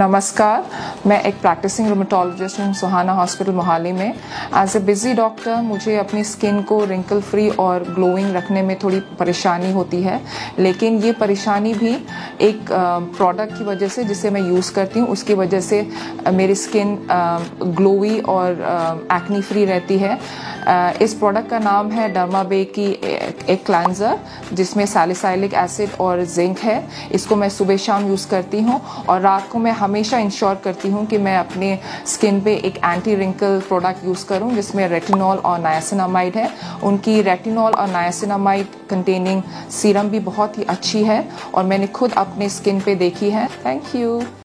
नमस्कार, मैं एक प्रैक्टिसिंग रोमेटोलॉजिस्ट हूँ, सुहाना हॉस्पिटल मोहाली में। एज ए बिज़ी डॉक्टर मुझे अपनी स्किन को रिंकल फ्री और ग्लोइंग रखने में थोड़ी परेशानी होती है। लेकिन ये परेशानी भी एक प्रोडक्ट की वजह से जिसे मैं यूज़ करती हूँ, उसकी वजह से मेरी स्किन ग्लोई और एक्नी फ्री रहती है। इस प्रोडक्ट का नाम है डर्माबे की एक क्लाइंजर जिसमें सैलिसाइलिक एसिड और जिंक है। इसको मैं सुबह शाम यूज़ करती हूँ और रात को मैं हमेशा इंश्योर करती हूँ कि मैं अपने स्किन पे एक एंटी रिंकल प्रोडक्ट यूज़ करूँ, जिसमें रेटिनॉल और नायासिनामाइड है। उनकी रेटिनॉल और नायासिनामाइड कंटेनिंग सीरम भी बहुत ही अच्छी है और मैंने खुद अपने स्किन पे देखी है। Thank you